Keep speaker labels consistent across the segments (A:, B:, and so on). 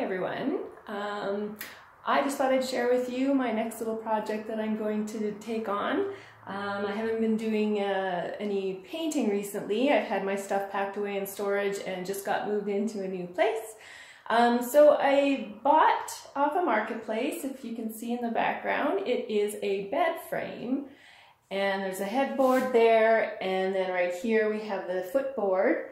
A: Hi everyone. Um, I just thought I'd share with you my next little project that I'm going to take on. Um, I haven't been doing uh, any painting recently. I've had my stuff packed away in storage and just got moved into a new place. Um, so I bought off a marketplace, if you can see in the background, it is a bed frame and there's a headboard there and then right here we have the footboard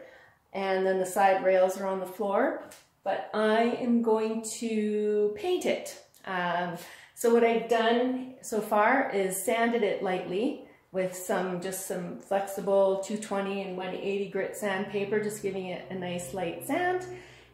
A: and then the side rails are on the floor but I am going to paint it. Um, so what I've done so far is sanded it lightly with some just some flexible 220 and 180 grit sandpaper, just giving it a nice light sand.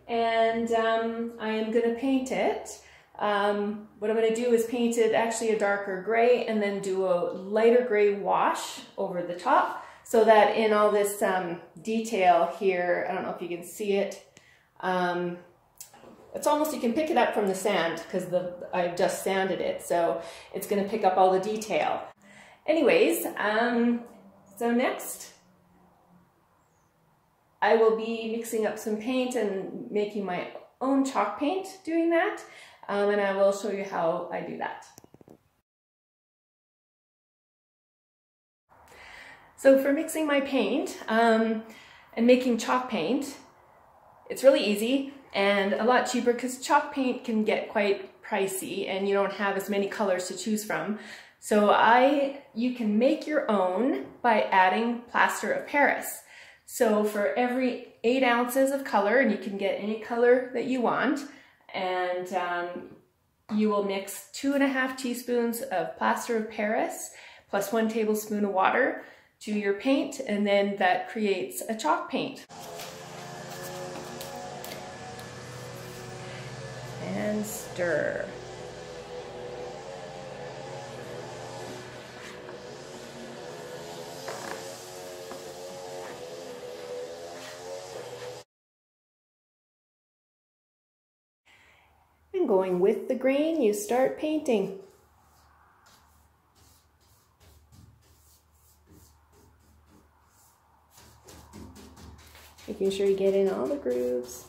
A: And um, I am going to paint it. Um, what I'm going to do is paint it actually a darker gray and then do a lighter gray wash over the top so that in all this um, detail here, I don't know if you can see it, um, it's almost, you can pick it up from the sand because I've just sanded it, so it's going to pick up all the detail. Anyways, um, so next I will be mixing up some paint and making my own chalk paint doing that, um, and I will show you how I do that. So for mixing my paint um, and making chalk paint, it's really easy and a lot cheaper because chalk paint can get quite pricey and you don't have as many colors to choose from. So I, you can make your own by adding plaster of Paris. So for every eight ounces of color, and you can get any color that you want, and um, you will mix two and a half teaspoons of plaster of Paris plus one tablespoon of water to your paint, and then that creates a chalk paint. And. And going with the grain, you start painting. Making sure you get in all the grooves.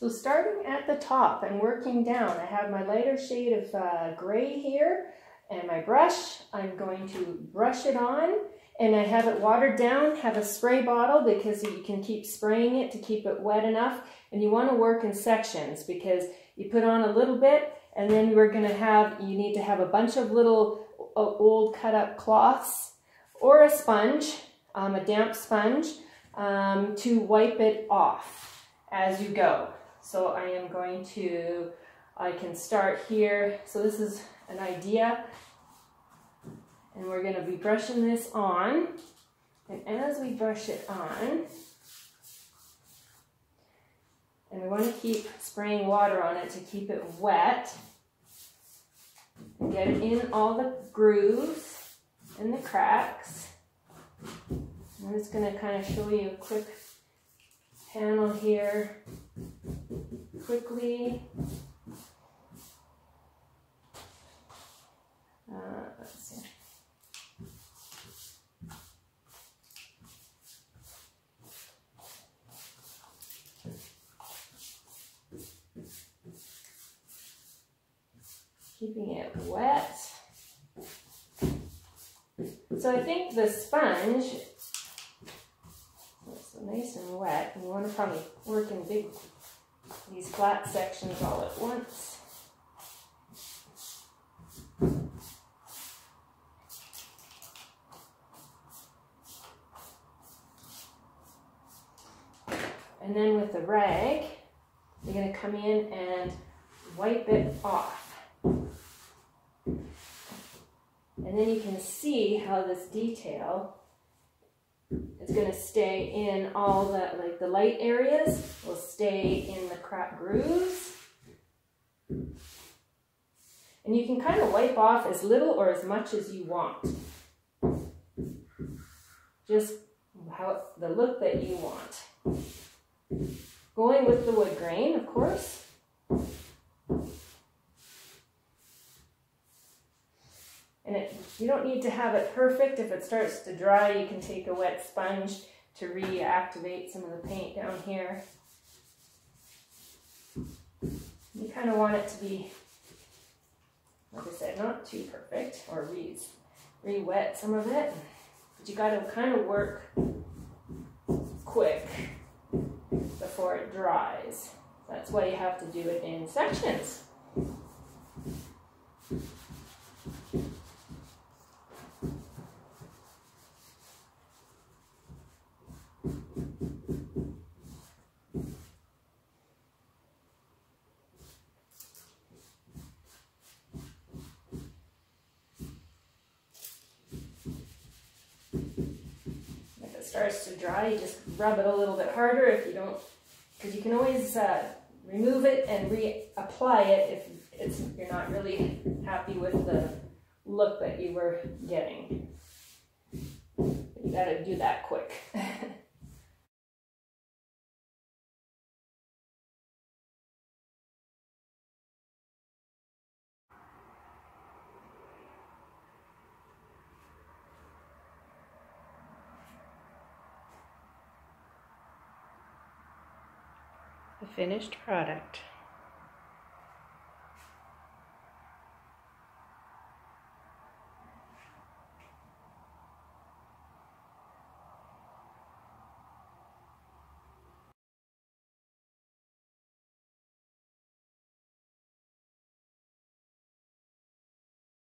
A: So starting at the top and working down, I have my lighter shade of uh, gray here and my brush. I'm going to brush it on and I have it watered down, have a spray bottle because you can keep spraying it to keep it wet enough. And you want to work in sections because you put on a little bit and then you're going to have, you need to have a bunch of little uh, old cut up cloths or a sponge, um, a damp sponge, um, to wipe it off as you go. So I am going to, I can start here. So this is an idea. And we're gonna be brushing this on. And as we brush it on, and we wanna keep spraying water on it to keep it wet, and get it in all the grooves and the cracks. I'm just gonna kind of show you a quick panel here quickly. Uh, let's see. Keeping it wet. So I think the sponge nice and wet. and You want to probably work in big these flat sections all at once. And then with the rag, you're going to come in and wipe it off. And then you can see how this detail is going to stay in all the, like the light areas will stay in the crack grooves. And you can kind of wipe off as little or as much as you want. Just how the look that you want. Going with the wood grain, of course. And it, you don't need to have it perfect. If it starts to dry, you can take a wet sponge to reactivate some of the paint down here. You kind of want it to be, like I said, not too perfect or re, re-wet some of it. But you got to kind of work quick before it dries. That's why you have to do it in sections. Starts to dry, you just rub it a little bit harder if you don't because you can always uh, remove it and reapply it if it's you're not really happy with the look that you were getting. You gotta do that quick. finished product.